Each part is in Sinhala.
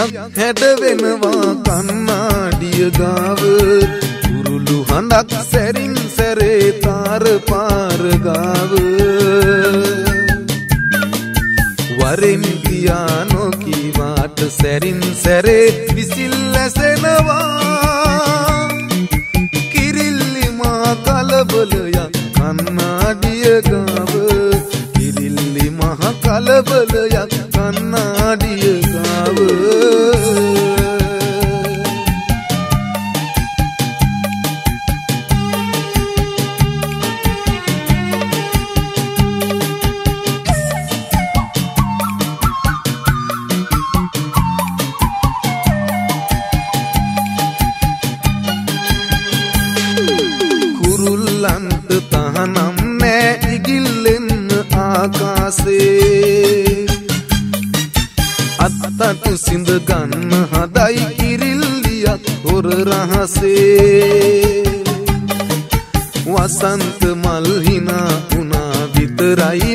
හැඩ වෙනවා කන්නාඩිය ගාව. කුරුළු හඬක් සැරින් සැරේ තාර පාර ගාව. වරෙන් පියානෝ කීවාට සැරින් සැරේ විසිල් ඇසෙනවා. කිරිල්ලි මා කලබලයක් කන්නාඩිය ගාව. කිරිල්ලි මහ කලබලයක් කුරුල්ලන්ට තහනම් නෑ ඉගිල්ලෙන්න ආකාසේ අත්තටු සිඳ ගන්න හදයි කිරිල්ලියක් හොර රහසේ. වසන්ත මල්හිනා වුණා විතරයි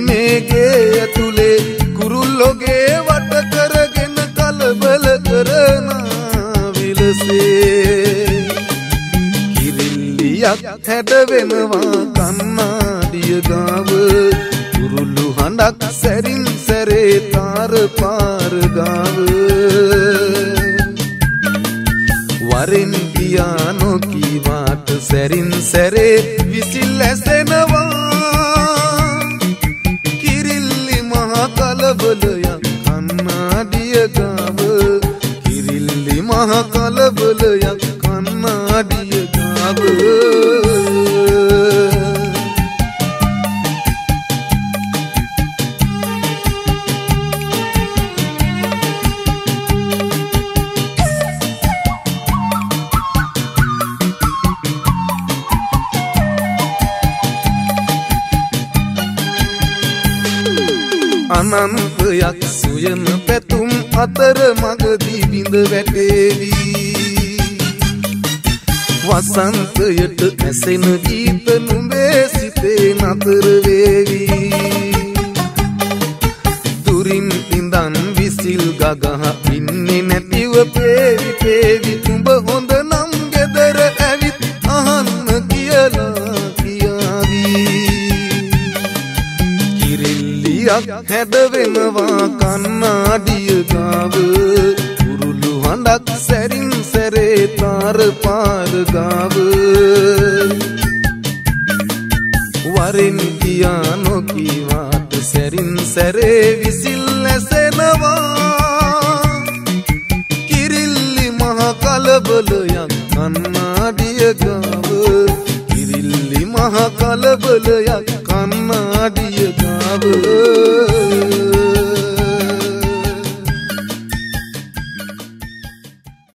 කිරිල්ලියක් හැඩ වෙනවා කන්නාඩිය ගාව කුරුල්ලු හඬක් සැරින් සැරේ තාර පාර ගාව. වරෙන් පියානෝ කීවාට සැරින් සැරේ විසිල් ඇසෙනවා. කිරිල්ලි මහ කලබලයක් කන්නාඩිය ගාව කිරිල්ලි මහ කලබලයක් අනන්තයක් සුයන පැතුම් අතර මගදී බිඳ වැටේවි. වසන්තයට ඇසෙන ගීත නුඹේ සිතේ නතර වේවි. දුරින් ඉඳන් විසිල් ගගහ ඉන්නේ නැතිව පේවි පේවි. උඹ හොඳ කිරිල්ලියක් හැඩ වෙනවා කන්නාඩිය ගාව. කුරුළු හඬක් සැරින් සැරේ තාර පාර ගාව. වරෙන් කියා නොකීවාට සැරින් සැරේ විසිල් ඇසෙනවා කිරිල්ලි මහ කලබලයක් කන්නාඩිය ගාව. කිරිල්ලි මහ කලබලයක් කන්නාඩිය ගාව.